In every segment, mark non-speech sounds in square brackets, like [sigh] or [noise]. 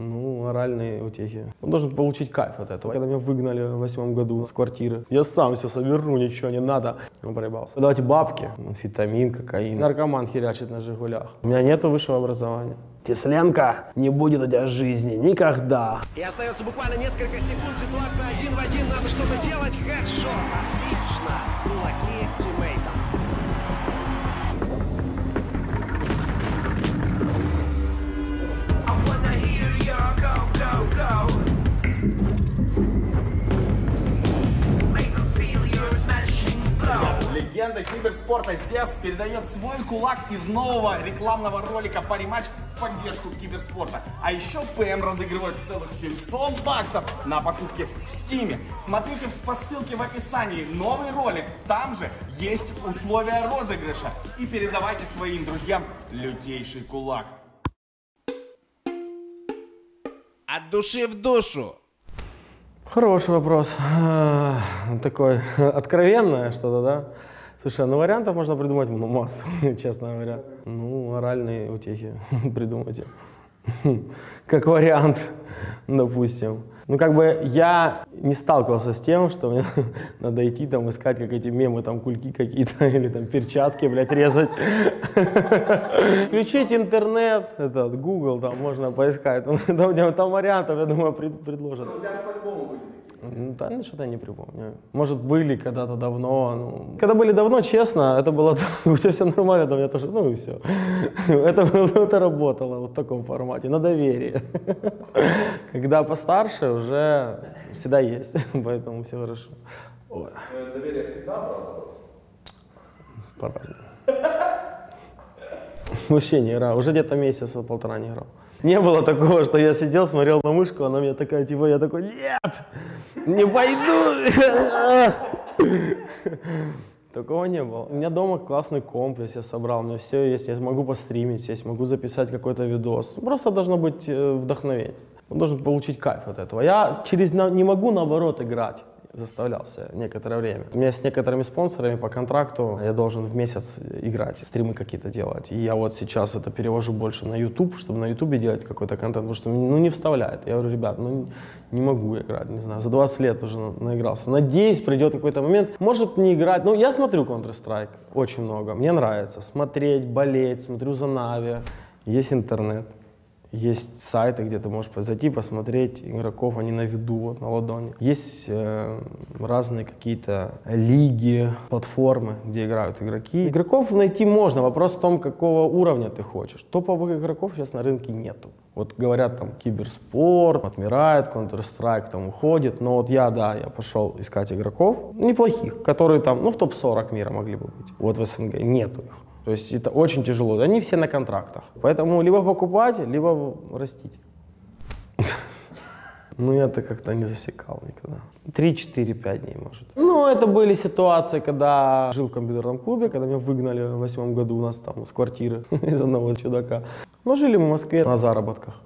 Ну, оральные утехи. Он должен получить кайф от этого. Когда меня выгнали в восьмом году с квартиры, я сам все соберу, ничего не надо. Он проебался. Давайте бабки, амфетамин, кокаин. Наркоман херячит на «Жигулях». У меня нету высшего образования. Тесленко, не будет у тебя жизни никогда. И остается буквально несколько секунд. Ситуация один в один. Надо что-то делать. Хедшот. Киберспорта ЗЕС передает свой кулак из нового рекламного ролика «Париматч» в поддержку киберспорта. А еще ПМ разыгрывает целых 700 баксов на покупки в Стиме. Смотрите по ссылке в описании новый ролик. Там же есть условия розыгрыша. И передавайте своим друзьям лютейший кулак. От души в душу. Хороший вопрос. А, Такой [laughs] откровенное что-то, да? Слушай, ну вариантов можно придумать ну, массу, [laughs] честно говоря. Ну, оральные утехи [laughs] придумайте. Как вариант, допустим. Ну, как бы я не сталкивался с тем, что мне [laughs] надо идти там искать, как эти мемы, там кульки какие-то, или там перчатки, блядь, резать. Включить интернет, этот, Google, там можно поискать. Там, там, вариантов, я думаю, пред- предложат. Ну, Да, ну что-то я не припомню. Может, были когда-то давно. Ну, когда были давно, честно, это было, [laughs] у тебя все нормально, там я тоже, ну и все. [laughs] Это, было- это работало вот в таком формате, на доверие. [laughs] Когда постарше, уже всегда есть, поэтому все хорошо. Ой. Доверие всегда оправдывалось. По-разному. Вообще не играл. Уже где-то месяца полтора не играл. Не было такого, что я сидел, смотрел на мышку, она мне такая, типа, я такой, нет, не пойду. Такого не было. У меня дома классный комп, я собрал, у меня все есть, я могу постримить, сесть, могу записать какой-то видос. Просто должно быть э, вдохновение. Он должен получить кайф от этого. Я через не могу наоборот играть заставлялся некоторое время. У меня с некоторыми спонсорами по контракту я должен в месяц играть, стримы какие-то делать. И я вот сейчас это перевожу больше на YouTube, чтобы на YouTube делать какой-то контент, потому что ну, не вставляет. Я говорю, ребят, ну не могу играть, не знаю, за 20 лет уже на- наигрался. Надеюсь, придет какой-то момент, может не играть. Ну, я смотрю Counter-Strike очень много, мне нравится смотреть, болеть, смотрю за Нави, есть интернет. Есть сайты, где ты можешь зайти, посмотреть игроков, они на виду, вот, на ладони. Есть э, разные какие-то лиги, платформы, где играют игроки. Игроков найти можно, вопрос в том, какого уровня ты хочешь. Топовых игроков сейчас на рынке нету. Вот говорят там киберспорт, отмирает, Counter-Strike там уходит, но вот я, да, я пошел искать игроков, неплохих, которые там, ну, в топ-40 мира могли бы быть. Вот в СНГ нету их. То есть это очень тяжело. Они все на контрактах. Поэтому либо покупать, либо растить. [laughs] Ну, я-то как-то не засекал никогда. 3-4-5 дней, может. Ну, это были ситуации, когда жил в компьютерном клубе, когда меня выгнали в восьмом году у нас там с квартиры [laughs] из одного чудака. Но жили мы в Москве на заработках.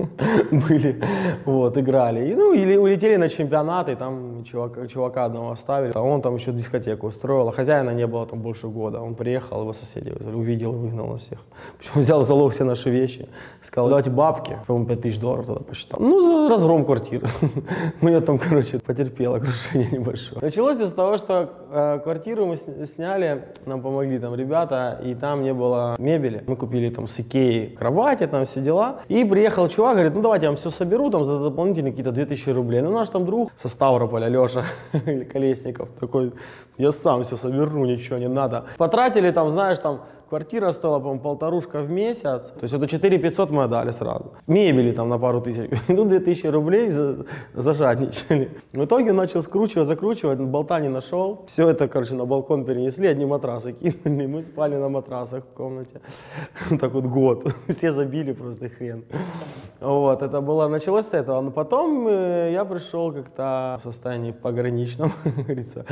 [laughs] Были, вот, играли. И, ну, или улетели на чемпионаты, и там чувака, чувака одного оставили. А он там еще дискотеку устроил, а хозяина не было там больше года. Он приехал, его соседи увидел и выгнал всех. [laughs] Причем взял залог все наши вещи. Сказал, давайте бабки. По-моему, 5 тысяч долларов тогда посчитал. Ну, за разгром квартиры. [laughs] Меня там, короче, потерпело крушение небольшое. Началось с того, что э, квартиру мы сняли, нам помогли там ребята, и там не было мебели. Мы купили там с Икеи кровати, там все дела. И приехал чувак, говорит, ну давайте я вам все соберу там за дополнительные какие-то 2000 рублей. Ну наш там друг со Ставрополя, Леша [laughs] Колесников, такой, я сам все соберу, ничего не надо. Потратили там, знаешь, там Квартира стоила, по-моему, полторушка в месяц. То есть это 4 500 мы отдали сразу. Мебели там на пару тысяч. [laughs] Тут 2000 рублей за, зажадничали. В итоге начал скручивать, закручивать, болта не нашел. Все это, короче, на балкон перенесли, одни матрасы [laughs] кинули. Мы спали на матрасах в комнате. [laughs] Так вот год. Все забили просто хрен. Вот, это было, началось с этого. Но потом э, я пришел как-то в состоянии пограничном, говорится.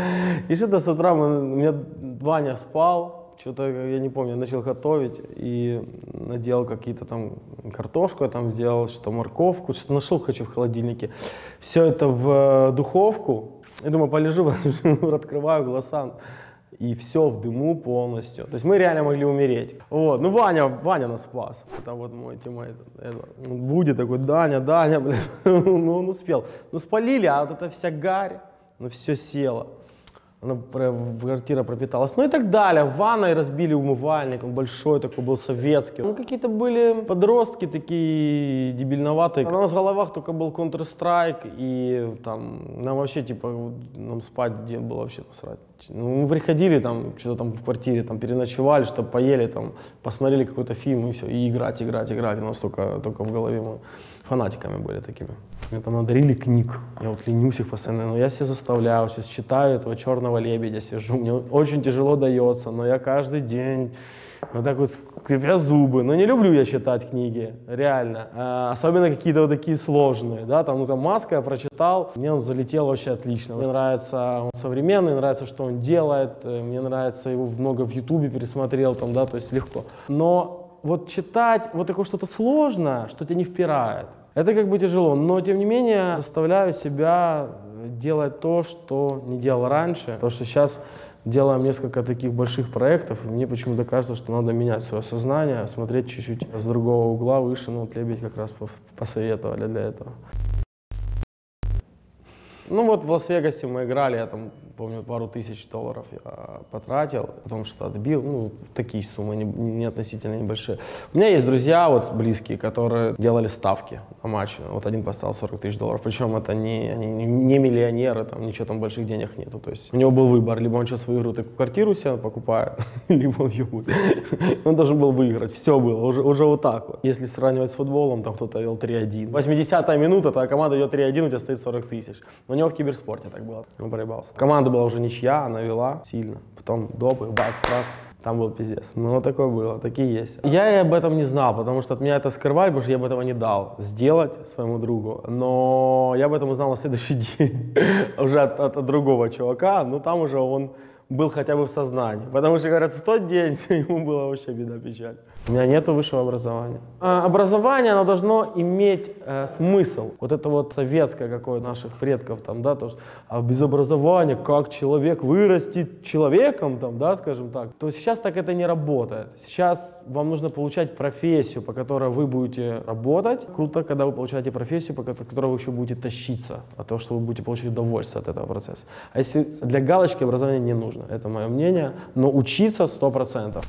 И что-то с утра мы- у меня Ваня спал, что-то, я не помню, начал готовить и наделал какие-то там картошку, я там сделал, что морковку, что нашел, хочу в холодильнике. Все это в э, духовку. Я думаю, полежу, [laughs] открываю глаза. и все в дыму полностью. То есть мы реально могли умереть. Вот. Ну, Ваня, Ваня нас спас. Это вот мой тиммейт. Это, будет такой, Даня, Даня, блин. [laughs] ну, он успел. Ну, спалили, а вот эта вся гарь, ну, все село. Она, про- квартира пропиталась. Ну и так далее. Ванной разбили умывальник, он большой такой был, советский. Ну какие-то были подростки такие дебильноватые. На нас в головах только был Counter-Strike, и там нам вообще типа, нам спать где было вообще насрать. Ну, мы приходили там, что-то там в квартире, там переночевали, что-то поели, там, посмотрели какой-то фильм, и все, и играть, играть, играть. У нас только, только в голове мы фанатиками были такими. Там надарили книг, я вот ленюсь их постоянно, но я себя заставляю, сейчас читаю этого «Черного лебедя», сижу, мне очень тяжело дается, но я каждый день вот так вот скрипя зубы. Но не люблю я читать книги, реально. А, особенно какие-то вот такие сложные, да, там, ну, там «Маска» я прочитал, мне он залетел вообще отлично. Мне нравится он современный, нравится, что он делает, э, мне нравится его много в Ютубе пересмотрел, там, да, то есть легко. Но вот читать вот такое что-то сложное, что тебя не впирает, это как бы тяжело, но тем не менее заставляю себя э, делать то, что не делал раньше, потому что сейчас делаем несколько таких больших проектов, и мне почему-то кажется, что надо менять свое сознание, смотреть чуть-чуть с другого угла выше, ну вот Лебедь как раз посоветовали для этого. Ну вот в Лас-Вегасе мы играли, я там, помню, пару тысяч долларов я потратил, потому что отбил, ну, такие суммы не, не относительно небольшие. У меня есть друзья вот близкие, которые делали ставки на матч. Вот один поставил 40 тысяч долларов, причем это не, они не, не миллионеры, там ничего там больших денег нету. То есть у него был выбор, либо он сейчас выиграет и квартиру себе покупает, [laughs] либо он въебут. Он должен был выиграть, все было, уже, уже вот так вот. Если сравнивать с футболом, там кто-то вел 3-1. 80-я минута, твоя команда идет 3-1, у тебя стоит 40 тысяч. Но него в киберспорте так было, он проебался. Команда была уже ничья, она вела сильно. Потом допы, бац, бац. Там был пиздец. Ну, такое было, такие есть. Я и об этом не знал, потому что от меня это скрывали, потому что я бы этого не дал сделать своему другу. Но я об этом узнал на следующий [laughs] день, уже от, от- от другого чувака, но там уже он был хотя бы в сознании. Потому что, говорят, в тот день [laughs] ему была вообще беда, печаль. У меня нету высшего образования. А, образование, оно должно иметь э, смысл. Вот это вот советское какое наших предков, там, да, то, что, а без образования как человек вырастет человеком, там, да, скажем так. То сейчас так это не работает. Сейчас вам нужно получать профессию, по которой вы будете работать. Круто, когда вы получаете профессию, по ко- которой вы еще будете тащиться, от того, что вы будете получать удовольствие от этого процесса. А если для галочки образование не нужно, это мое мнение, но учиться 100%.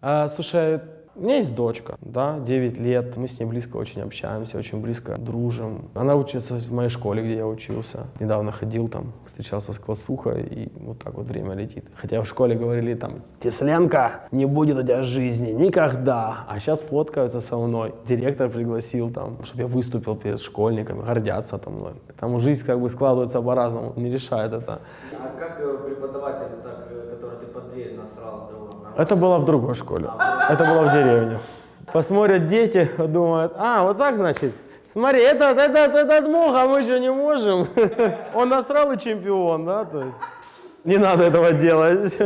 А, слушай, у меня есть дочка, да, 9 лет. Мы с ней близко очень общаемся, очень близко дружим. Она учится в моей школе, где я учился. Недавно ходил там, встречался с классухой, и вот так вот время летит. Хотя в школе говорили там, Тесленко, не будет у тебя жизни никогда. А сейчас фоткаются со мной. Директор пригласил там, чтобы я выступил перед школьниками, гордятся там мной. Там жизнь как бы складывается по-разному, не решает это. А как э, преподаватель, так, э, который ты под дверь насрал с другого? Это было в другой школе. Это было в деревне. Посмотрят дети, думают, а, вот так значит. Смотри, этот, этот, этот мог, а мы же не можем. [laughs] Он насрал и чемпион, да? То есть не надо этого делать.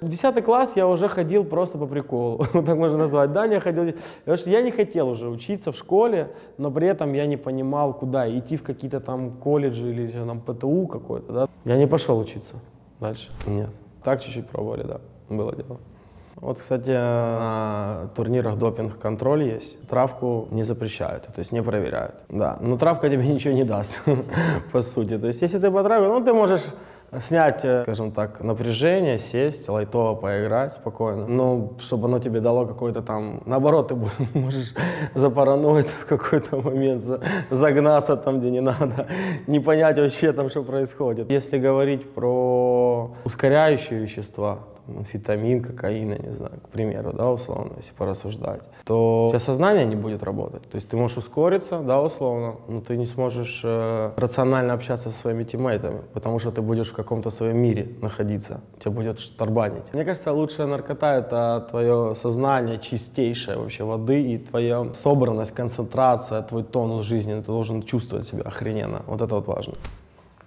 В 10 класс я уже ходил просто по приколу, [laughs] так можно назвать. Даня ходил, потому я не хотел уже учиться в школе, но при этом я не понимал, куда идти в какие-то там колледжи или там ПТУ какой-то, да. Я не пошел учиться дальше, нет. Так чуть-чуть пробовали, да, было дело. Вот, кстати, на турнирах допинг-контроль есть. Травку не запрещают, то есть не проверяют. Да, но травка тебе [laughs] ничего не даст, [laughs] по сути. То есть если ты потравил, ну ты можешь снять, э, скажем так, напряжение, сесть, лайтово поиграть спокойно. Ну, чтобы оно тебе дало какой-то там... Наоборот, ты [laughs] можешь запараноить в какой-то момент, за- загнаться там, где не надо, не понять вообще там, что происходит. Если говорить про ускоряющие вещества, амфетамин, кокаин, я не знаю, к примеру, да, условно, если порассуждать, то у тебя сознание не будет работать. То есть ты можешь ускориться, да, условно, но ты не сможешь э, рационально общаться со своими тиммейтами, потому что ты будешь в каком-то своем мире находиться, тебя будет шторбанить. Мне кажется, лучшая наркота — это твое сознание чистейшее вообще воды и твоя собранность, концентрация, твой тонус жизни. Ты должен чувствовать себя охрененно. Вот это вот важно.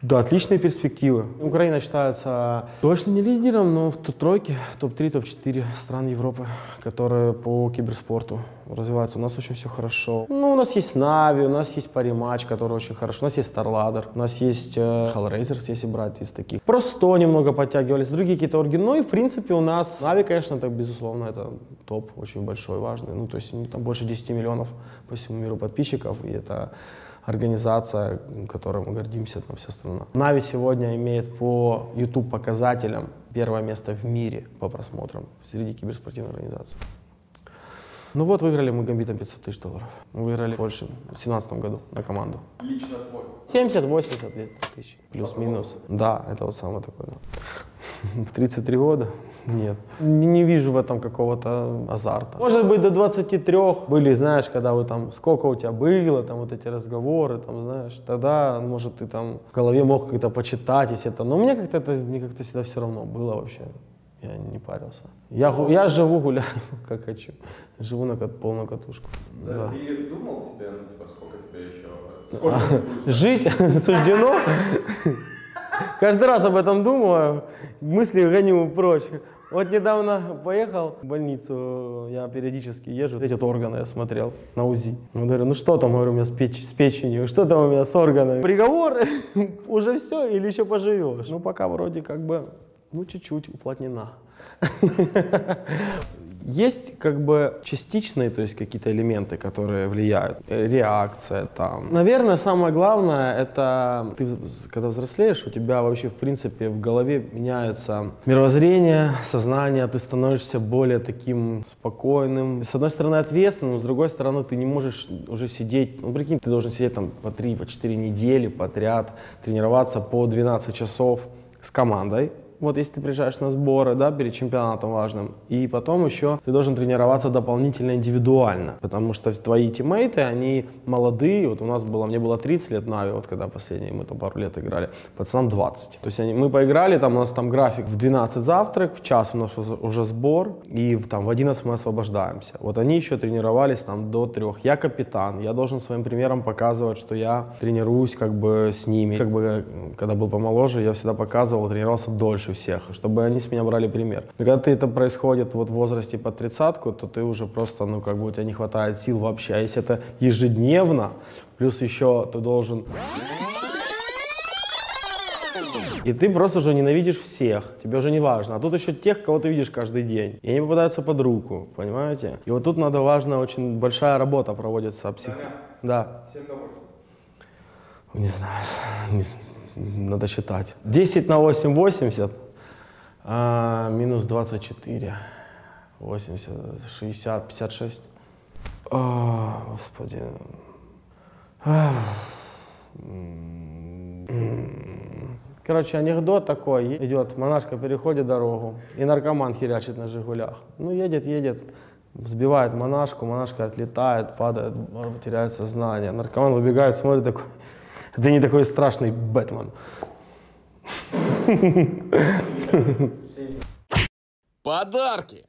Да, отличные перспективы. Украина считается точно не лидером, но в топ тройке, топ-3, топ-4 стран Европы, которые по киберспорту развиваются. У нас очень все хорошо. Ну, у нас есть Нави, у нас есть Паримач, который очень хорошо. У нас есть StarLadder, у нас есть э, Hellraisers, если брать из таких. Просто немного подтягивались, другие какие-то орги. Ну и, в принципе, у нас Нави, конечно, это, безусловно, это топ очень большой, важный. Ну, то есть ну, там больше 10 миллионов по всему миру подписчиков, и это организация, которой мы гордимся, там вся страна. Нави сегодня имеет по YouTube показателям первое место в мире по просмотрам среди киберспортивных организаций. Ну вот, выиграли мы гамбитом 500 тысяч долларов. Мы выиграли больше в 2017 году на команду. Лично твой. 70-80 лет тысяч, плюс-минус. Да, это вот самое такое. Да. [laughs] В 33 года? Нет. Не, не вижу в этом какого-то азарта. Может быть, до 23 были, знаешь, когда вы там, сколько у тебя было, там вот эти разговоры, там, знаешь, тогда, может, ты там в голове мог как-то почитать, если это, но мне как-то это, мне как-то всегда все равно было вообще. Я не парился. Я, я живу, гуляю, [laughs] как хочу. Живу на кат- полную катушку. Да. Да. Ты думал себе, ну, типа, сколько тебе еще... [laughs] Сколько будешь Жить суждено. Каждый раз об этом думаю, мысли гоню прочь. Вот недавно поехал в больницу, я периодически езжу, эти органы я смотрел на УЗИ. Я говорю, ну что там, говорю, у меня с, печ- с печенью, что там у меня с органами? Приговор, [laughs] уже все или еще поживешь? Ну пока вроде как бы, ну чуть-чуть уплотнена. [laughs] Есть как бы частичные, то есть какие-то элементы, которые влияют. Э, Реакция там. Наверное, самое главное, это ты когда взрослеешь, у тебя вообще в принципе в голове меняются мировоззрение, сознание, ты становишься более таким спокойным. С одной стороны ответственным, с другой стороны ты не можешь уже сидеть, ну прикинь, ты должен сидеть там по 3, по 4 недели подряд, тренироваться по 12 часов с командой, вот если ты приезжаешь на сборы, да, перед чемпионатом важным, и потом еще ты должен тренироваться дополнительно индивидуально, потому что твои тиммейты, они молодые, вот у нас было, мне было 30 лет Нави, вот когда последние, мы там пару лет играли, пацанам 20. То есть они, мы поиграли, там у нас там график в 12 завтрак, в час у нас уже, уже сбор, и в, там в 11 мы освобождаемся. Вот они еще тренировались там до трех. Я капитан, я должен своим примером показывать, что я тренируюсь как бы с ними. Как бы, э, когда был помоложе, я всегда показывал, тренировался дольше всех, чтобы они с меня брали пример. Но когда ты это происходит вот в возрасте под тридцатку, то ты уже просто, ну, как бы у тебя не хватает сил вообще. А если это ежедневно, плюс еще ты должен и ты просто уже ненавидишь всех, тебе уже не важно. А тут еще тех, кого ты видишь каждый день. И они попадаются под руку, понимаете? И вот тут надо важно, очень большая работа проводится. Псих... Да. 7 на 8. Не знаю, [laughs] не з- надо считать. 10 на 8, 80, а, минус 24, 80, 60, 56. А, господи. А. Короче, анекдот такой. Идет, монашка переходит дорогу, и наркоман херячит на «Жигулях». Ну, едет, едет, сбивает монашку, монашка отлетает, падает, теряет сознание. Наркоман выбегает, смотрит такой, это не такой страшный Бэтмен. Подарки!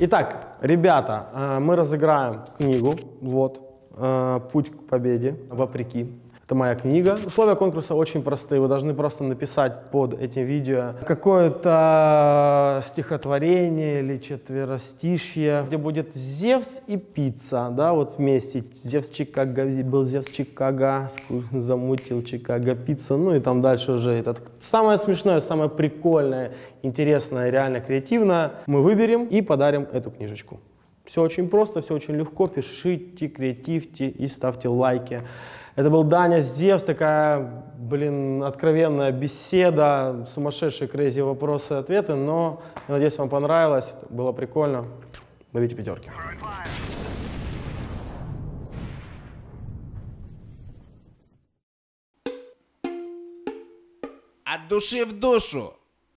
Итак, ребята, э, мы разыграем книгу, вот, э, «Путь к победе», вопреки. Это моя книга. Условия конкурса очень простые. Вы должны просто написать под этим видео какое-то стихотворение или четверостишье, где будет Зевс и пицца, да, вот вместе. Зевс Чикаго, был Зевс Чикаго, замутил Чикаго пиццу, ну и там дальше уже этот. Самое смешное, самое прикольное, интересное, реально креативное мы выберем и подарим эту книжечку. Все очень просто, все очень легко. Пишите, креативьте и ставьте лайки. Это был Даня Зевс, такая, блин, откровенная беседа, сумасшедшие крейзи вопросы и ответы, но я надеюсь, вам понравилось, было прикольно. Ловите пятерки. От души в душу!